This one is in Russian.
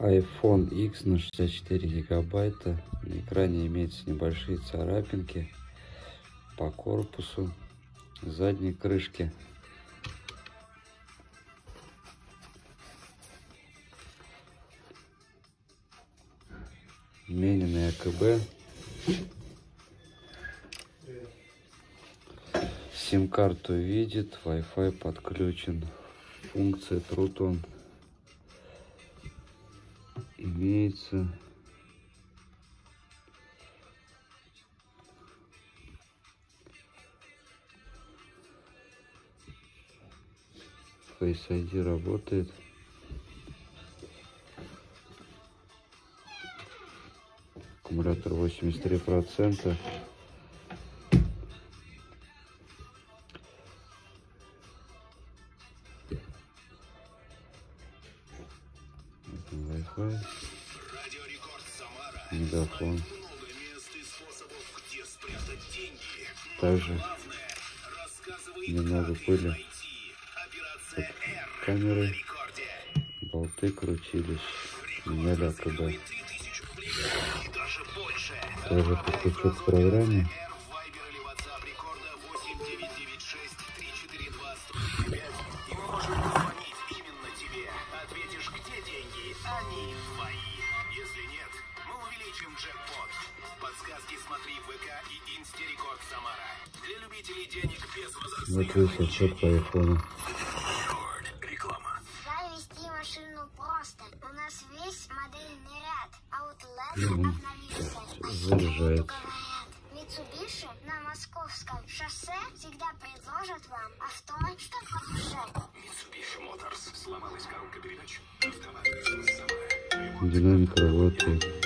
iPhone X на 64 гигабайта. На экране имеются небольшие царапинки по корпусу задней крышки. Мененный АКБ. Сим-карту видит, Wi-Fi подключен. Функция Трутон имеется. Face ID работает. Аккумулятор 83 Wi-Fi. Мегафон. Также немного пыли под камерой. Болты крутились. Меняли АКБ. Тоже подключу к программе. Джекпот. Подсказки смотри в ВК и Инсте Рекорд Самара. Для любителей денег без возрастных весь отчет по айфону. Реклама. Завести машину просто. У нас весь модельный ряд. Мгм. обновился. А Заряжается. Mitsubishi на московском шоссе всегда предложат вам авто, что по душе. Mitsubishi Motors. Сломалась коробка передач. Динамика работает.